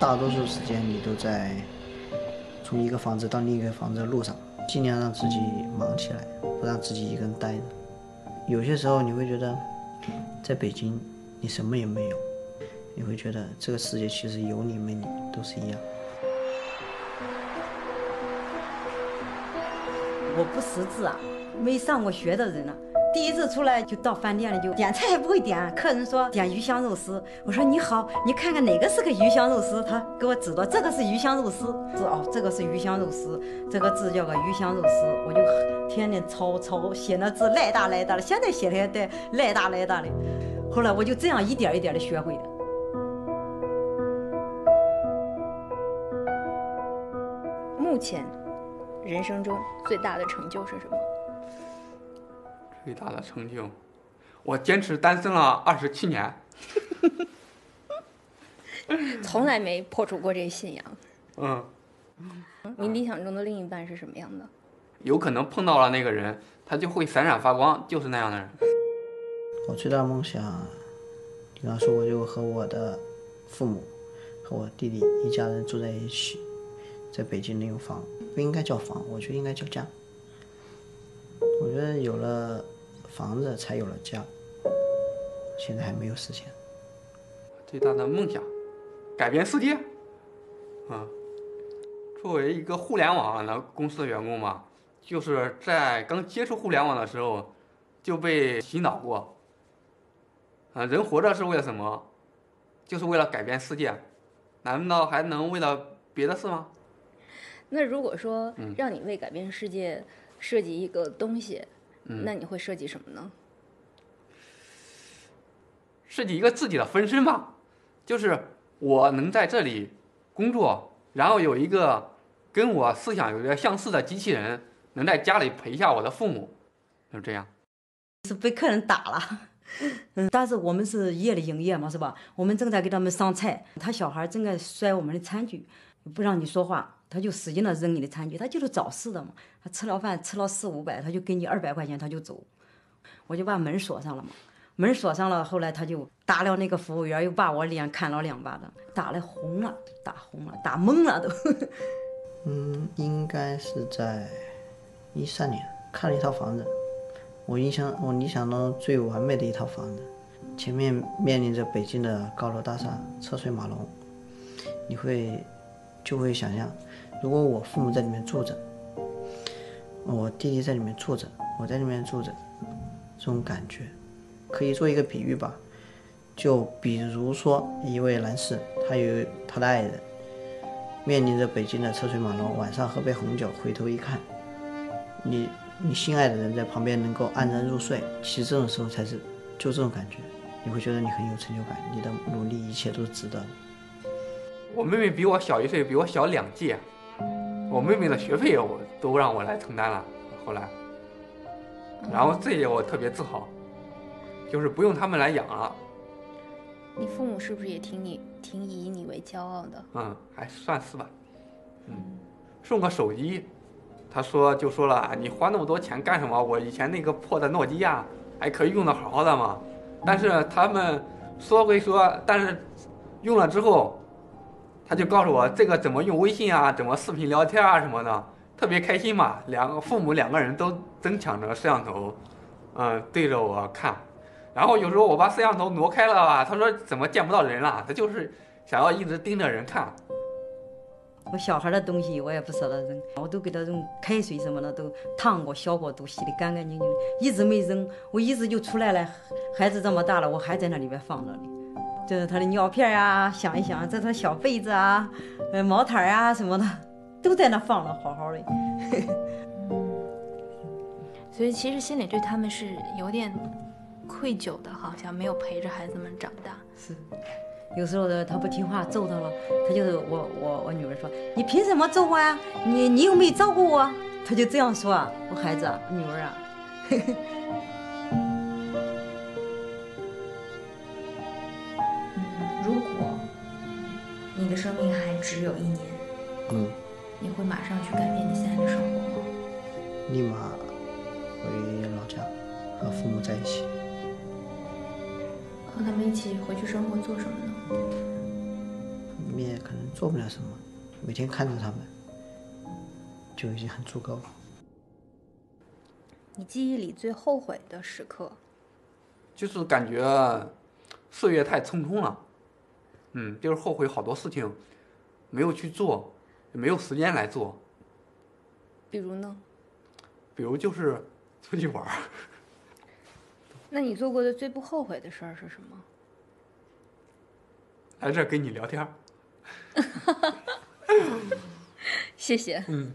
大多数时间你都在从一个房子到另一个房子的路上，尽量让自己忙起来，不让自己一个人待着。有些时候你会觉得，在北京你什么也没有，你会觉得这个世界其实有你没你都是一样。我不识字啊，没上过学的人呢、第一次出来就到饭店里就点菜也不会点，客人说点鱼香肉丝，我说你好，你看看哪个是个鱼香肉丝，他给我指着这个是鱼香肉丝，是哦，这个是鱼香肉丝，这个字叫个鱼香肉丝，我就天天抄抄写那字赖大赖大的，现在写的也带赖大赖大的，后来我就这样一点一点的学会的。目前人生中最大的成就是什么？最大的成就，我坚持单身了二十七年。从来没破除过这个信仰。嗯，你理想中的另一半是什么样的？有可能碰到了那个人，他就会闪闪发光，就是那样的人。我最大的梦想，比方说，我就和我的父母和我弟弟一家人住在一起，在北京那个房，不应该叫房，我觉得应该叫家。我觉得有了房子，才有了家。现在还没有实现。最大的梦想，改变世界。啊，作为一个互联网的公司的员工嘛，就是在刚接触互联网的时候就被洗脑过。啊，人活着是为了什么？就是为了改变世界，难道还能为了别的事吗？那如果说嗯让你为改变世界设计一个东西，嗯那你会设计什么呢？设计一个自己的分身吧，就是我能在这里工作，然后有一个跟我思想有点相似的机器人，能在家里陪一下我的父母，就这样。是被客人打了。嗯，但是我们是夜里营业嘛，是吧？我们正在给他们上菜，他小孩正在摔我们的餐具，不让你说话，他就使劲的扔你的餐具，他就是找事的嘛。他吃了饭吃了四五百，他就给你二百块钱，他就走。我就把门锁上了嘛，门锁上了，后来他就打了那个服务员，又把我脸砍了两巴掌，打的红了，打红了，打懵了都。嗯，应该是在一三年看了一套房子，我印象我理想中最完美的一套房子，前面面临着北京的高楼大厦、车水马龙，你会就会想象，如果我父母在里面住着，我弟弟在里面住着，我在里面住着，这种感觉，可以做一个比喻吧，就比如说一位男士，他有他的爱人。面临着北京的车水马龙，晚上喝杯红酒，回头一看，你你心爱的人在旁边能够安然入睡，其实这种时候才是就这种感觉，你会觉得你很有成就感，你的努力一切都是值得的。我妹妹比我小一岁，比我小两届，我妹妹的学费我都让我来承担了。后来，然后这些我特别自豪，就是不用他们来养了，你父母是不是也挺你挺以你为骄傲的？嗯，还算是吧，嗯，送个手机，他说就说了，你花那么多钱干什么？我以前那个破的诺基亚还可以用的好好的嘛，但是他们说归说，但是用了之后，他就告诉我这个怎么用微信啊，怎么视频聊天啊什么的，特别开心嘛。两个父母两个人都争抢着摄像头，嗯，对着我看。然后有时候我把摄像头挪开了吧，他说怎么见不到人了？他就是想要一直盯着人看。我小孩的东西我也不舍得扔，我都给他用开水什么的都烫过、消过，都洗得干干净净的，一直没扔。我一直就出来了，孩子这么大了，我还在那里边放着呢。这是他的尿片啊，想一想，这是他小被子啊，呃，毛毯啊什么的，都在那放着，好好的。所以其实心里对他们是有点愧疚的，好像没有陪着孩子们长大。是，有时候呢，他不听话，揍他了，他就是我我我女儿说，你凭什么揍我呀？你你又没照顾我，他就这样说啊，我孩子啊，女儿啊。你的生命还只有一年，嗯，你会马上去改变你现在的生活吗？立马回老家和父母在一起。和他们一起回去生活做什么呢？你也可能做不了什么，每天看着他们就已经很足够了。你记忆里最后悔的时刻，就是感觉岁月太匆匆了，嗯，就是后悔好多事情没有去做，也没有时间来做。比如呢？比如就是出去玩儿，那你做过的最不后悔的事儿是什么？来这儿跟你聊天儿。谢谢。嗯。